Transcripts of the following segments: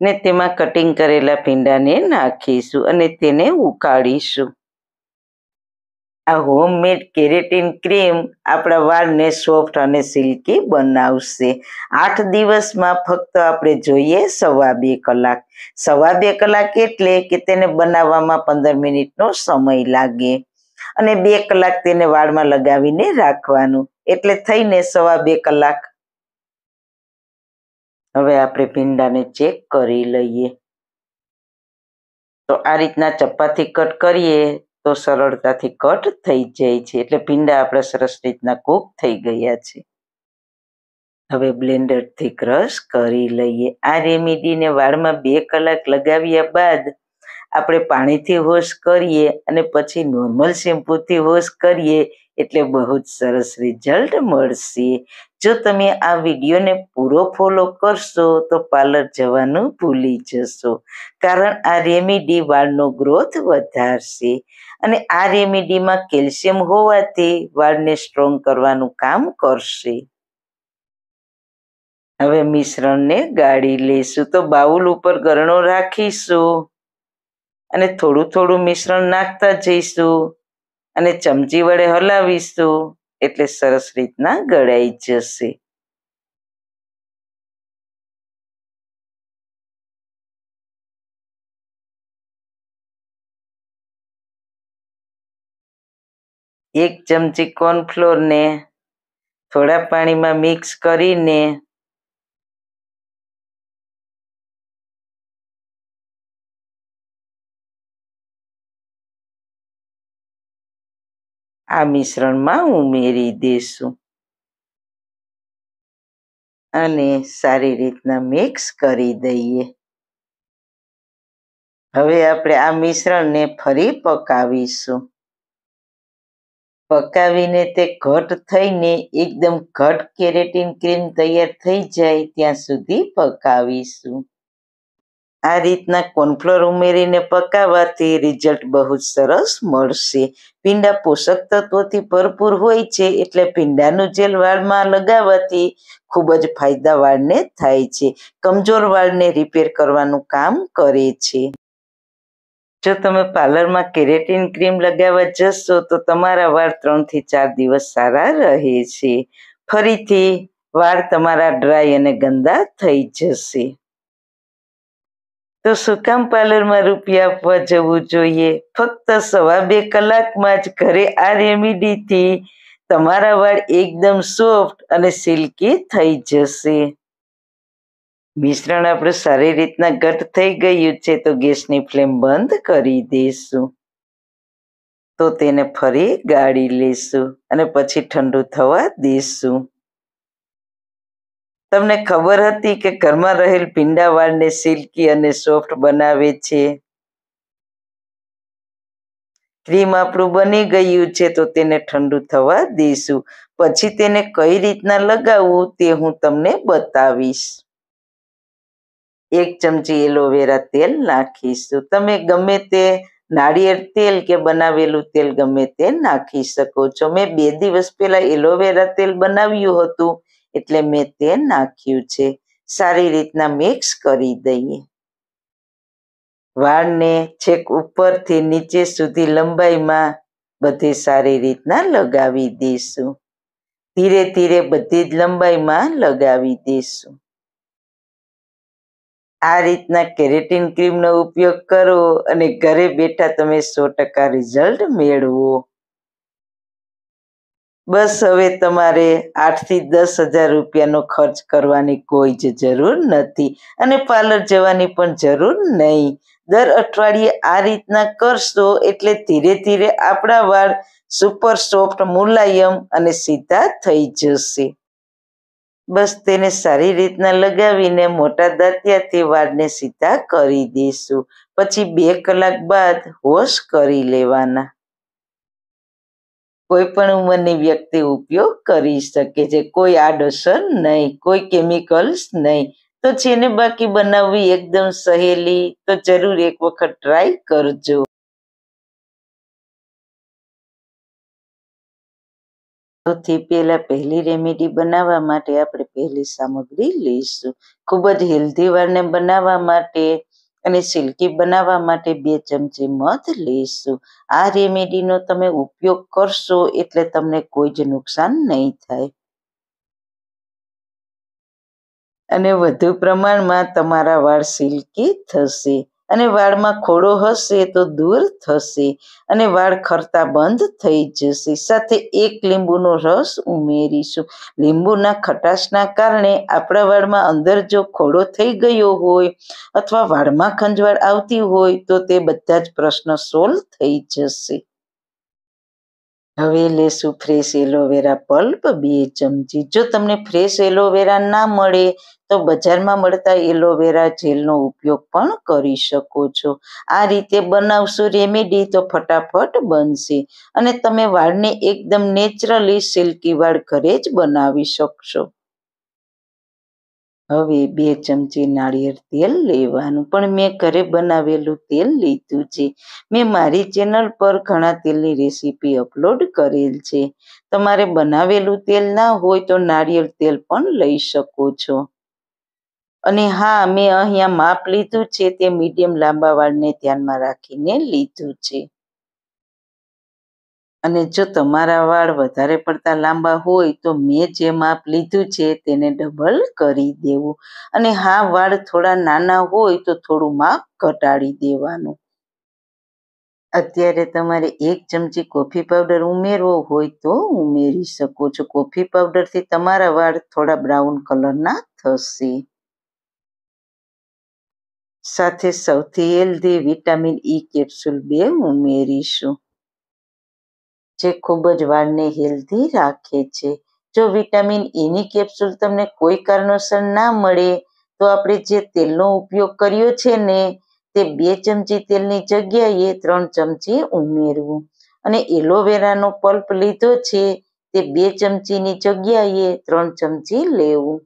ને તેમાં કટિંગ કરેલા ભીંડાને નાખીશું અને તેને ઉકાળીશું. આ હોમમેડ કેરેટીન ક્રીમ આપણા વાળને સોફ્ટ અને સિલ્કી બનાવશે. આઠ દિવસમાં ફક્ત આપણે જોઈએ સવા બે કલાક. સવા બે કલાક એટલે કે તેને બનાવવામાં પંદર મિનિટનો સમય લાગે. અને બે કલાક તેને વાળમાં લગાવીને રાખવાનું. એટલે થઈને સવા બે કલાક હવે આપણે ભીંડાને ચેક કરી લઈએ. તો આ રીતના ચપાતી કટ કરીએ તો સરળતાથી કટ થઈ જાય છે. એટલે ભીંડા આપણા સરસ રીતના કૂક થઈ ગયા છે. હવે બ્લેન્ડરથી ક્રશ કરી લઈએ. આ રેમેડીને વાળમાં બે કલાક લગાવ્યા બાદ આપણે પાણીથી વોશ કરીએ અને પછી નોર્મલ શેમ્પૂથી વોશ કરીએ એટલે બહુ જ સરસ રિઝલ્ટ મળશે. જો તમે આ વિડીયોને પૂરો ફોલો કરશો, તો પાર્લર જવાનું ભૂલી જશો. કારણ આ રેમેડી વાળનો ગ્રોથ વધારશે. અને આ રેમેડીમાં કેલ્શિયમ હોવાથી વાળને સ્ટ્રોંગ કરવાનું કામ કરશે. હવે મિશ્રણને ગાળી લઈશું. તો બાઉલ ઉપર ગરણો રાખીશું. અને થોડું થોડું મિશ્રણ નાખતા જઈશું. અને ચમચી વડે હલાવીશું. એટલે સરસ રીતના ગળાઈ જશે. એક ચમચી કોર્નફ્લોરને થોડા પાણીમાં મિક્સ કરીને આ મિશ્રણમાં ઉમેરી દેશું અને સારી રીતના મિક્સ કરી દઈએ. હવે આપણે આ મિશ્રણને ફરી પકાવીશું. પકાવીને તે ઘટ થઈને એકદમ ઘટ કેરેટીન ક્રીમ તૈયાર થઈ જાય ત્યાં સુધી પકાવીશું. આ રીતના કોર્નફ્લોર ઉમેરીને પકાવવાથી રિઝલ્ટ બહુ જ સરસ મળશે. પીંડા પોષક તત્વોથી ભરપૂર હોય છે એટલે પીંડાનું જેલ વાળમાં લગાવવાથી ખૂબ જ ફાયદા વાળને થાય છે. કમજોર વાળને રિપેર કરવાનું કામ કરે છે. જો તમે પાર્લરમાં કેરેટીન ક્રીમ લગાવવા જશો તો તમારા વાળ ત્રણથી ચાર દિવસ સારા રહે છે. ફરીથી વાળ તમારા ડ્રાય અને ગંદા થઈ જશે. તો શું કામ પાર્લરમાં રૂપિયા આપવા જવું જોઈએ? ફક્ત સવા બે કલાકમાં જ ઘરે આ રેમીડીથી તમારા વાળ એકદમ સોફ્ટ અને સિલ્કી થઈ જશે. મિશ્રણ આપણું સારી રીતના ઘટ થઈ ગયું છે તો ગેસની ફ્લેમ બંધ કરી દઈશું. તો તેને ફરી ગાળી લઈશું અને પછી ઠંડુ થવા દઈશું. તમને ખબર હતી કે ઘરમાં રહેલ ભીંડા વાળને સિલ્કી અને સોફ્ટ બનાવે છે? ક્રીમ આપણું બની ગયું છે, તો તેને ઠંડુ થવા દઈશું. પછી તેને કઈ રીતના લગાવવું તે હું તમને બતાવીશ. એક ચમચી એલોવેરા તેલ નાખીશું. તમે ગમે તે નાળિયેર તેલ કે બનાવેલું તેલ ગમે તે નાખી શકો છો. મેં બે દિવસ પહેલા એલોવેરા તેલ બનાવ્યું હતું. એટલે મેં તે નાખ્યું છે. સારી રીતના મિક્સ કરી દઈએ. વાળને છેક ઉપરથી નીચે સુધી લંબાઈમાં બધી સારી રીતના લગાવી દઈશું. ધીરે ધીરે બધી જ લંબાઈમાં લગાવી દઈશું. આ રીતના કેરેટીન ક્રીમનો ઉપયોગ કરો અને ઘરે બેઠા તમે સો ટકા રિઝલ્ટ મેળવો. બસ હવે તમારે આઠથી દસ હજાર રૂપિયાનો ખર્ચ કરવાની કોઈ જ જરૂર નથી અને પાર્લર જવાની પણ જરૂર નહીં. દર અઠવાડિયે આ રીતના કરશો એટલે ધીરે ધીરે આપણા વાળ સુપર સોફ્ટ મુલાયમ અને સીધા થઈ જશે. બસ તેને સારી રીતના લગાવીને મોટા દાંતિયાથી વાળને સીધા કરી દઈશું. પછી બે કલાક બાદ વોશ કરી લેવાના. કોઈ પણ ઉંમરની વ્યક્તિ ઉપયોગ કરી શકે છે. કોઈ આડઅસર નહીં, કોઈ કેમિકલ્સ નહીં. તો જેને બાકી બનાવવી એકદમ સહેલી, તો જરૂર એક વખત ટ્રાય કરજો. સૌથી પહેલા પહેલી રેમેડી બનાવવા માટે આપણે પહેલી સામગ્રી લઈશું. ખૂબ જ હેલ્ધી વાળને બનાવવા માટે અને સિલ્કી બનાવવા માટે બે ચમચી મધ લઈશું. આ રેમેડીનો તમે ઉપયોગ કરશો એટલે તમને કોઈ જ નુકસાન નહીં થાય. અને વધુ પ્રમાણમાં તમારા વાળ સિલ્કી થશે. અને વાળમાં ખોડો હશે તો દૂર થશે અને વાળ ખરતા બંધ થઈ જશે. સાથે એક લીંબુનો રસ ઉમેરીશું. લીંબુના ખટાશના કારણે આપણા વાળમાં અંદર જો ખોડો થઈ ગયો હોય અથવા વાળમાં ખંજવાળ આવતી હોય તો તે બધા જ પ્રશ્ન સોલ્વ થઈ જશે. હવે લેશું ફ્રેશ એલોવેરા પલ્પ બે ચમચી. જો તમને ફ્રેશ એલોવેરા ના મળે, તો બજારમાં મળતા એલોવેરા જેલનો ઉપયોગ પણ કરી શકો છો. આ રીતે બનાવશો રેમેડી તો ફટાફટ બનશે. અને તમે વાળને એકદમ નેચરલી સિલ્કી વાળ ઘરે જ બનાવી શકશો. હવે બે ચમચી નાળિયેર તેલ લેવાનું. પણ મેં ઘરે બનાવેલું તેલ લીધું છે. મેં મારી ચેનલ પર ઘણા તેલની રેસીપી અપલોડ કરેલ છે. તમારે બનાવેલું તેલ ના હોય તો નાળિયેર તેલ પણ લઈ શકો છો. અને હા, મેં અહીંયા માપ લીધું છે તે મીડિયમ લાંબા વાળને ધ્યાનમાં રાખીને લીધું છે. અને જો તમારા વાળ વધારે પડતા લાંબા હોય, તો મેં જે માપ લીધું છે તેને ડબલ કરી દેવું. અને હા, વાળ થોડા નાના હોય, તો થોડું માપ ઘટાડી દેવાનું. અત્યારે તમારે એક ચમચી કોફી પાવડર ઉમેરવો હોય, તો ઉમેરી શકો છો. કોફી પાવડરથી તમારા વાળ થોડા બ્રાઉન કલરના થશે. સાથે સૌથી હેલ્ધી વિટામિન ઈ કેપ્સ્યુલ બે ઉમેરીશું. જે ખૂબ જ વાળને હેલ્ધી રાખે છે. જો વિટામિન ઈની કેપ્સ્યુલ તમને કોઈ કારણોસર ના મળે, તો આપણે જે તેલનો ઉપયોગ કર્યો છે ને, તે બે ચમચી તેલની જગ્યાએ ત્રણ ચમચી ઉમેરવું. અને એલોવેરાનો પલ્પ લીધો છે, તે બે ચમચીની જગ્યાએ ત્રણ ચમચી લેવું.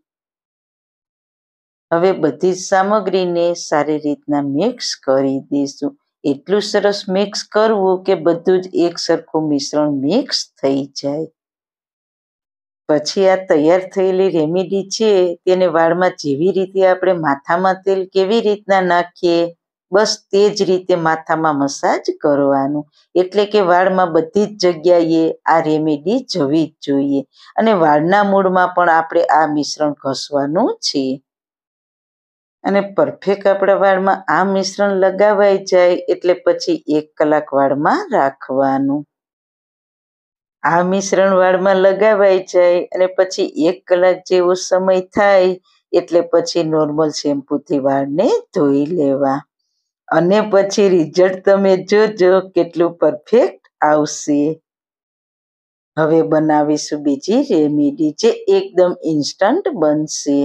હવે બધી સામગ્રીને સારી રીતના મિક્સ કરી દઈશું. એટલું સરસ મિક્સ કરવું કે બધું જ એક સરખું મિશ્રણ મિક્સ થઈ જાય. પછી આ તૈયાર થયેલી રેમેડી છે તેને વાળમાં જેવી રીતે આપણે માથામાં તેલ કેવી રીતના નાખીએ, બસ તે જ રીતે માથામાં મસાજ કરવાનું. એટલે કે વાળમાં બધી જ જગ્યાએ આ રેમેડી જવી જ જોઈએ. અને વાળના મૂળમાં પણ આપણે આ મિશ્રણ ઘસવાનું છે. અને પરફેક્ટ આપણા વાળમાં આ મિશ્રણ લગાવાઈ જાય એટલે પછી એક કલાક વાળમાં રાખવાનું. આ મિશ્રણ વાળમાં લગાવાઈ જાય અને પછી એક કલાક જેવો સમય થાય એટલે પછી નોર્મલ શેમ્પૂથી વાળને ધોઈ લેવા. અને પછી રિઝલ્ટ તમે જોજો કેટલું પરફેક્ટ આવશે. હવે બનાવીશું બીજી રેમેડી જે એકદમ ઇન્સ્ટન્ટ બનશે.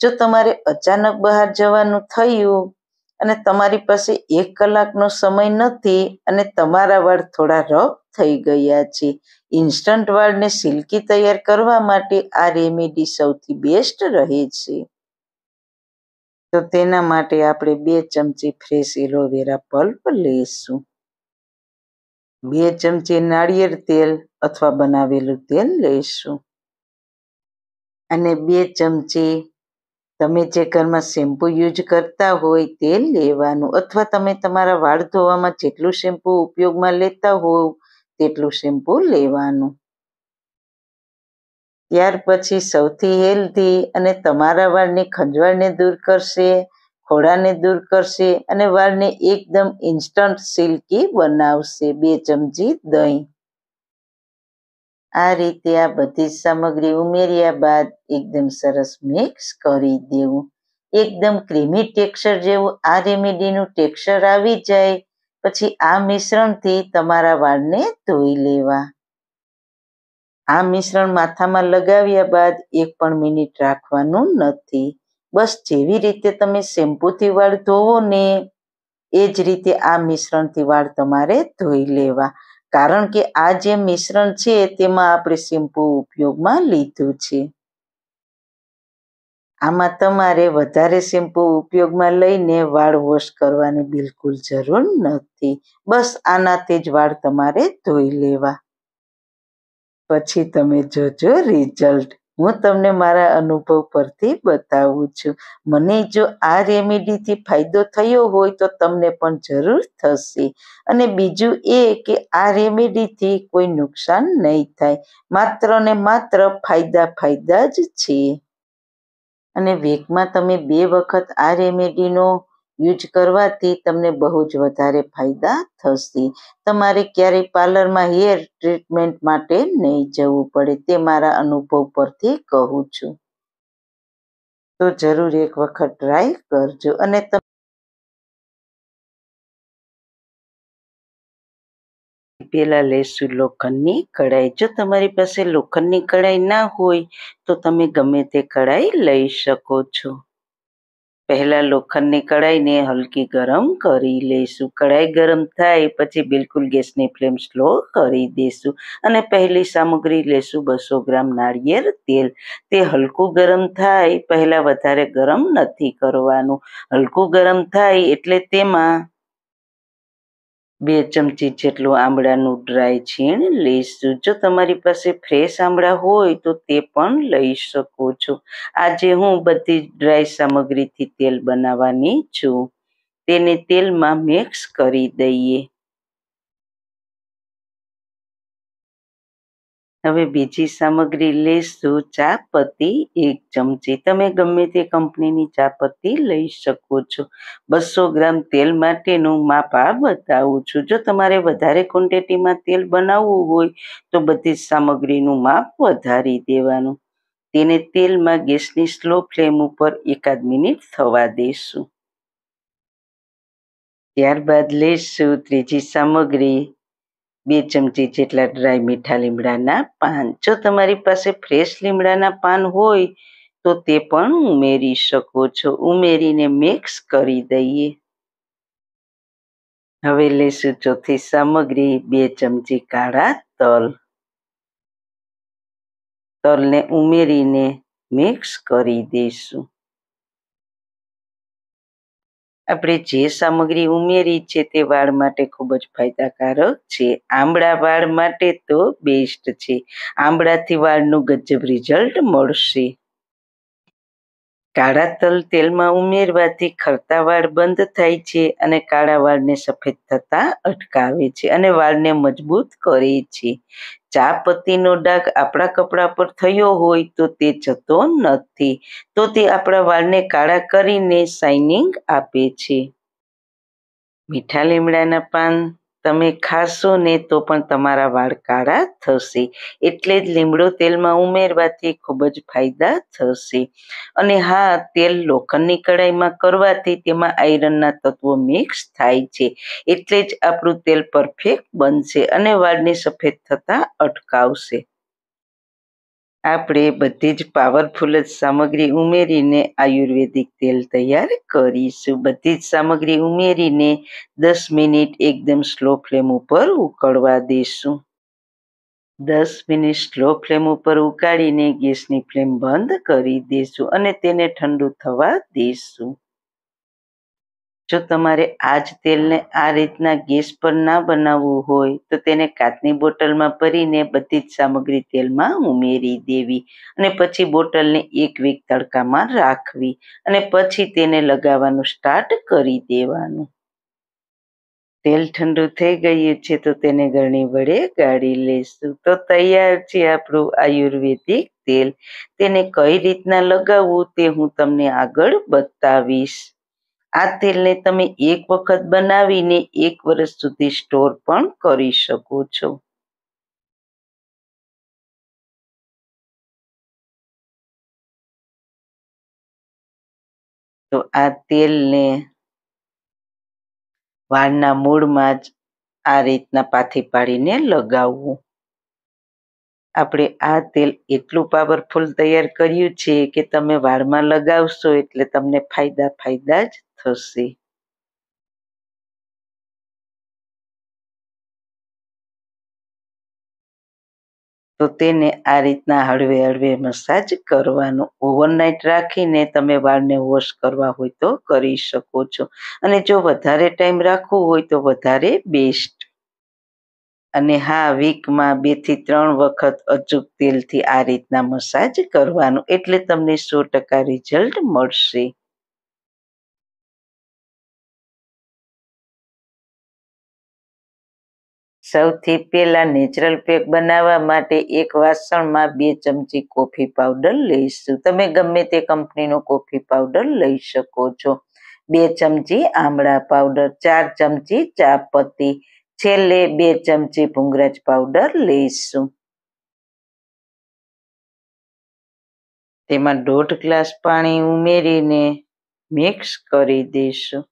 જો તમારે અચાનક બહાર જવાનું થયું અને તમારી પાસે એક કલાકનો સમય નથી અને તમારા વાળ થોડા રફ થઈ ગયા છે, ઇન્સ્ટન્ટ વાળને સિલ્કી તૈયાર કરવા માટે આ રેમેડી સૌથી બેસ્ટ રહે છે. તો તેના માટે આપણે બે ચમચી ફ્રેશ એલોવેરા પલ્પ લઈશું. બે ચમચી નાળિયેર તેલ અથવા બનાવેલું તેલ લઈશું. અને બે ચમચી તમે જે ઘરમાં શેમ્પૂ યુઝ કરતા હોય તે લેવાનું અથવા તમે તમારા વાળ ધોવામાં જેટલું શેમ્પૂ ઉપયોગમાં લેતા હોવ તેટલું શેમ્પૂ લેવાનું. ત્યાર પછી સૌથી હેલ્ધી અને તમારા વાળની ખંજવાળને દૂર કરશે ખોડાને દૂર કરશે અને વાળને એકદમ ઇન્સ્ટન્ટ સિલ્કી બનાવશે બે ચમચી દહીં. આ રીતે આ બધી સામગ્રી ઉમેર્યા બાદ એકદમ સરસ મિક્સ કરી દેવું. એકદમ ક્રીમી ટેક્સચર જેવું આ રેમેડીનું ટેક્સચર આવી જાય. પછી આ મિશ્રણથી તમારા વાળને ધોઈ લેવા. આ મિશ્રણ માથામાં લગાવ્યા બાદ એક પણ મિનિટ રાખવાનું નથી. બસ જેવી રીતે તમે શેમ્પૂથી વાળ ધોવો ને એ જ રીતે આ મિશ્રણથી વાળ તમારે ધોઈ લેવા. કારણ કે આ જે મિશ્રણ છે, તેમાં આપણે શેમ્પૂ ઉપયોગમાં લીધું છે. આમાં તમારે વધારે શેમ્પુ ઉપયોગમાં લઈને વાળ વોશ કરવાની બિલકુલ જરૂર નથી. બસ આનાથી જ વાળ તમારે ધોઈ લેવા. પછી તમે જોજો રિઝલ્ટ. હું તમને મારા અનુભવ પરથી બતાવું છું. મને જો આ રેમેડીથી ફાયદો થયો હોય તો તમને પણ જરૂર થશે. અને બીજું એ કે આ રેમેડીથી કોઈ નુકસાન નહીં થાય. માત્ર ને માત્ર ફાયદા ફાયદા જ છે. અને વીકમાં તમે બે વખત આ રેમેડીનો યુઝ કરવાથી તમને બહુ જ વધારે ફાયદા થશે. તમારે ક્યારેય પાર્લરમાં હેર ટ્રીટમેન્ટ માટે નહીં જવું પડે, તે મારા અનુભવ પરથી કહું છું. તો જરૂર એક વખત ટ્રાય કરજો અને પેલા લેશું લોખંડની કઢાઈ. જો તમારી પાસે લોખંડની કઢાઈ ના હોય, તો તમે ગમે તે કઢાઈ લઈ શકો છો. પહેલા લોખંડની કઢાઈને હલકી ગરમ કરી લઈશું કઢાઈ ગરમ થાય પછી બિલકુલ ગેસની ફ્લેમ સ્લો કરી દઈશું અને પહેલી સામગ્રી લેશું બસો ગ્રામ નાળિયેર તેલ. તે હલકું ગરમ થાય પહેલાં વધારે ગરમ નથી કરવાનું. હલકું ગરમ થાય એટલે તેમાં બે ચમચી જેટલું આંબળાનું ડ્રાય છીણ લઈશું. જો તમારી પાસે ફ્રેશ આંબળા હોય તો તે પણ લઈ શકો છો. આજે હું બધી ડ્રાય સામગ્રીથી તેલ બનાવવાની છું. તેને તેલમાં મિક્સ કરી દઈએ. હવે બીજી સામગ્રી લેશું ચા પત્તી એક ચમચી. તમે ગમે તે કંપનીની ચા પત્તી લઈ શકો છો. બસો ગ્રામ તેલ માટેનું માપ આ બતાવું છું. જો તમારે વધારે ક્વોન્ટિટીમાં તેલ બનાવવું હોય, તો બધી સામગ્રીનું માપ વધારી દેવાનું. તેને તેલમાં ગેસની સ્લો ફ્લેમ ઉપર એકાદ મિનિટ થવા દઈશું ત્યારબાદ લઈશું ત્રીજી સામગ્રી. બે ચમચી જેટલા ડ્રાય મીઠા લીમડાના પાન. જો તમારી પાસે ફ્રેશ લીમડાના પાન હોય, તો તે પણ ઉમેરી શકો છો. ઉમેરીને મિક્સ કરી દઈએ. હવે લેશું ચોથી સામગ્રી, બે ચમચી કાળા તલ. તલને ઉમેરીને મિક્સ કરી દઈશું. આપણે જે સામગ્રી ઉમેરી છે તે વાળ માટે ખૂબ જ ફાયદાકારક છે. આંબળા વાળ માટે તો બેસ્ટ છે. આંબળાથી વાળનું ગજબ રિઝલ્ટ મળશે. કાળા તલ તેલમાં ઉમેરવાથી ખરતા વાળ બંધ થાય છે અને કાળા વાળને સફેદ થતા અટકાવે છે અને વાળને મજબૂત કરે છે. ચા પત્તીનો ડાઘ આપણા કપડા પર થયો હોય તો તે જતો નથી, તો તે આપણા વાળને કાળા કરીને શાઇનિંગ આપે છે. મીઠા લીમડાના પાન તમે ખાશો ને તો પણ તમારા વાળ કાળા થશે. એટલે જ લીમડો તેલમાં ઉમેરવાથી ખૂબ જ ફાયદા થશે. અને હા, તેલ લોખંડની કઢાઈમાં કરવાથી તેમાં આયરનના તત્વો મિક્સ થાય છે. એટલે જ આપણું તેલ પરફેક્ટ બનશે અને વાળને સફેદ થતા અટકાવશે. આપણે બધી જ પાવરફુલ જ સામગ્રી ઉમેરીને આયુર્વેદિક તેલ તૈયાર કરીશું. બધી જ સામગ્રી ઉમેરીને દસ મિનિટ એકદમ સ્લો ફ્લેમ ઉપર ઉકળવા દઈશું દસ મિનિટ સ્લો ફ્લેમ ઉપર ઉકાળીને ગેસની ફ્લેમ બંધ કરી દઈશું અને તેને ઠંડુ થવા દઈશું જો તમારે આ જ તેલને આ રીતના ગેસ પર ના બનાવવું હોય, તો તેને કાચની બોટલમાં ભરીને બધી જ સામગ્રી તેલમાં ઉમેરી દેવી અને પછી બોટલને એક વીક તડકામાં રાખવી અને પછી તેને લગાવવાનું સ્ટાર્ટ કરી દેવાનું. તેલ ઠંડુ થઈ ગયું છે, તો તેને ગરણી વડે ગાળી લઈશું તો તૈયાર છે આપણું આયુર્વેદિક તેલ. તેને કઈ રીતના લગાવવું તે હું તમને આગળ બતાવીશ. આ તેલને તમે એક વખત બનાવીને એક વર્ષ સુધી સ્ટોર પણ કરી શકો છો. તો આ તેલને વાળના મૂળમાં જ આ રીતના પાથી પાડીને લગાવવું. આપણે આ તેલ એટલું પાવરફુલ તૈયાર કર્યું છે કે તમે વાળમાં લગાવશો એટલે તમને ફાયદા ફાયદા જ થશે. તો તેને આ રીતના હળવે હળવે મસાજ કરવાનું. ઓવરનાઇટ રાખીને તમે વાળને વોશ કરવા હોય તો કરી શકો છો. અને જો વધારે ટાઈમ રાખવું હોય તો વધારે બેસ્ટ અને હા, વીકમાં બેથી ત્રણ વખત અચૂક તેલથી આ રીતના મસાજ કરવાનું એટલે તમને સો ટકા રિઝલ્ટ મળશે. સૌથી પહેલા નેચરલ પેક બનાવવા માટે એક વાસણમાં બે ચમચી કોફી પાવડર લઈશું. તમે ગમે તે કંપનીનો કોફી પાવડર લઈ શકો છો. બે ચમચી આમળા પાવડર ચાર ચમચી ચા પત્તી છેલ્લે બે ચમચી ભૂંગરાજ પાવડર લઈશું. તેમાં દોઢ ગ્લાસ પાણી ઉમેરીને મિક્સ કરી દઈશું.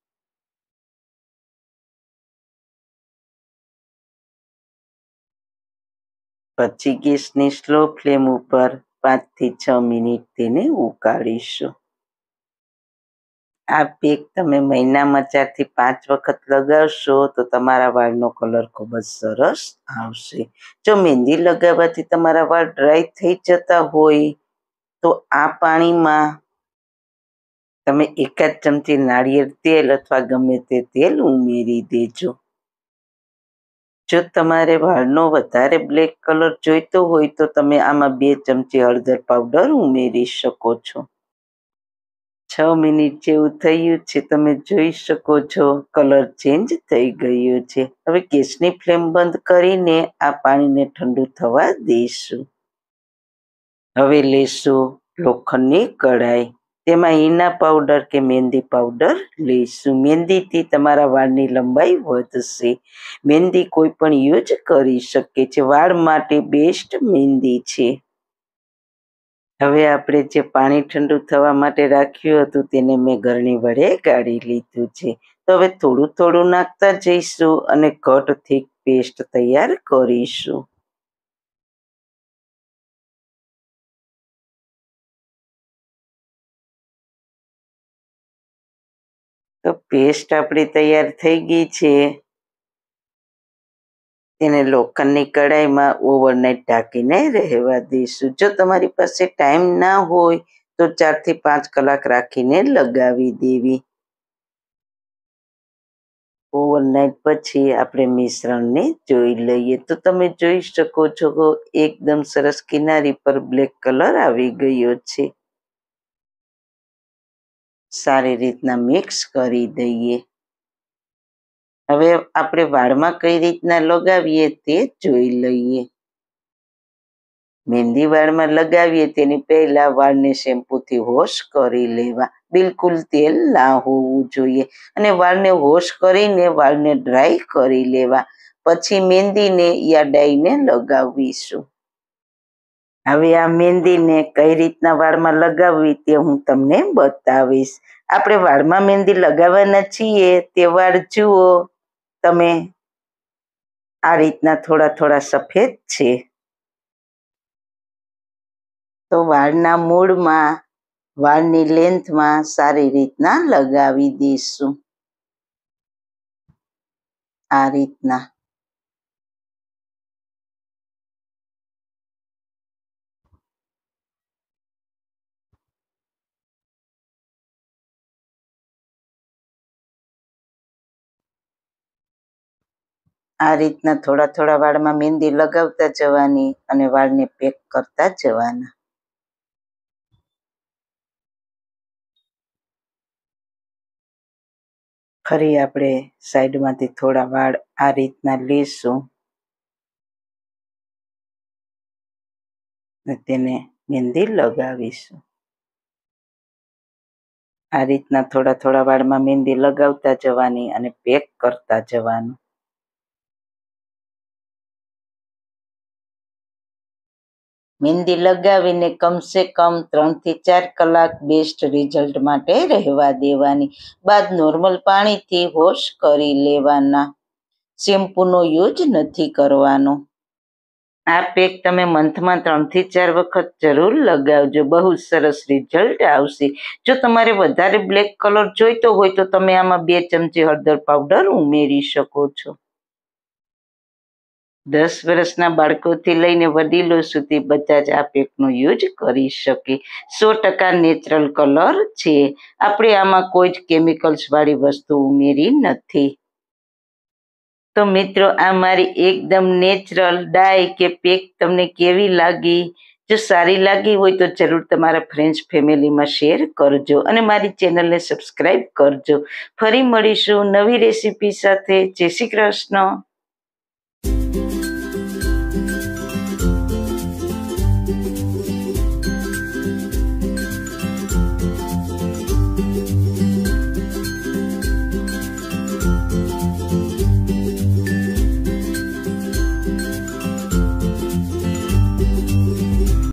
પછી ગેસની સ્લો ફ્લેમ ઉપર પાંચથી છ મિનિટ તેને ઉકાળીશું. આ પેક તમે મહિનામાં ચારથી પાંચ વખત લગાવશો તો તમારા વાળનો કલર ખૂબ જ સરસ આવશે. જો મહેંદી લગાવવાથી તમારા વાળ ડ્રાય થઈ જતા હોય, તો આ પાણીમાં તમે એકાદ ચમચી નાળિયેર તેલ અથવા ગમે તે તેલ ઉમેરી દેજો. જો તમારે વાળનો વધારે બ્લેક કલર જોઈતો હોય તો તમે આમાં બે ચમચી હળદર પાવડર ઉમેરી શકો છો. છ મિનિટ જેવું થયું છે. તમે જોઈ શકો છો, કલર ચેન્જ થઈ ગયો છે. હવે ગેસની ફ્લેમ બંધ કરીને આ પાણીને ઠંડુ થવા દઈશું. હવે લેશું લોખંડની કઢાઈ. તેમાં ઈના પાવડર કે મહેંદી પાવડર લઈશું. મહેંદીથી તમારા વાળની લંબાઈ વધશે. મહેંદી કોઈ પણ યુઝ કરી શકે છે. વાળ માટે બેસ્ટ મહેંદી છે. હવે આપણે જે પાણી ઠંડુ થવા માટે રાખ્યું હતું તેને મેં ઘરની વડે ગાળી લીધું છે. તો હવે થોડું થોડું નાખતા જઈશું અને ઘટ થીક પેસ્ટ તૈયાર કરીશું. તો પેસ્ટ આપણી તૈયાર થઈ ગઈ છે. તેને લોખંડની કડાઈમાં ઓવરનાઇટ ઢાંકીને રહેવા દઈશું. જો તમારી પાસે ટાઈમ ના હોય, તો ચારથી પાંચ કલાક રાખીને લગાવી દેવી. ઓવરનાઇટ પછી આપણે મિશ્રણને જોઈ લઈએ. તો તમે જોઈ શકો છો કે એકદમ સરસ કિનારી પર બ્લેક કલર આવી ગયો છે. સારી રીતના મિક્સ કરી દઈએ. હવે આપણે વાળમાં કઈ રીતના લગાવીએ તે જોઈ લઈએ. મહેંદી વાળમાં લગાવીએ તેની પહેલા વાળને શેમ્પૂથી હોશ કરી લેવા. બિલકુલ તેલ ના હોવું જોઈએ. અને વાળને હોશ કરીને વાળને ડ્રાય કરી લેવા. પછી મહેંદીને યા ડાઈને લગાવીશું. હવે આ મહેંદીને કઈ રીતના વાળમાં લગાવવી તે હું તમને બતાવીશ. આપણે વાળમાં મહેંદી લગાવવાના છીએ. તે વાળ જુઓ. તમે આ રીતના થોડા થોડા સફેદ છે. તો વાળના મૂળમાં, વાળની લેન્થમાં સારી રીતના લગાવી દઈશું આ રીતના. આ રીતના થોડા થોડા વાળમાં મહેંદી લગાવતા જવાની અને વાળને પેક કરતા જવાના. ફરી આપણે સાઈડમાંથી થોડા વાળ આ રીતના લેશું. તેને મહેંદી લગાવીશું. આ રીતના થોડા થોડા વાળમાં મહેંદી લગાવતા જવાની અને પેક કરતા જવાનું. મહેંદી લગાવીને કમસે કમ ત્રણથી ચાર કલાક બેસ્ટ રિઝલ્ટ માટે રહેવા દેવાની. બાદ નોર્મલ પાણીથી વોશ કરી લેવાના. શેમ્પૂનો યુઝ નથી કરવાનો. આ પેક તમે મંથમાં ત્રણથી ચાર વખત જરૂર લગાવજો. બહુ સરસ રિઝલ્ટ આવશે. જો તમારે વધારે બ્લેક કલર જોઈતો હોય તો તમે આમાં બે ચમચી હળદર પાવડર ઉમેરી શકો છો. દસ વર્ષના બાળકોથી લઈને વડીલો સુધી બધા જ આ પેકનો યુઝ કરી શકે. સો ટકા નેચરલ કલર છે. આપણે આમાં કોઈ જ કેમિકલ્સવાળી વસ્તુ ઉમેરી નથી. તો મિત્રો, આ મારી એકદમ નેચરલ ડાય કે પેક તમને કેવી લાગી? જો સારી લાગી હોય તો જરૂર તમારા ફ્રેન્ડ્સ ફેમિલીમાં શેર કરજો અને મારી ચેનલને સબસ્ક્રાઈબ કરજો. ફરી મળીશું નવી રેસીપી સાથે. જય શ્રી કૃષ્ણ.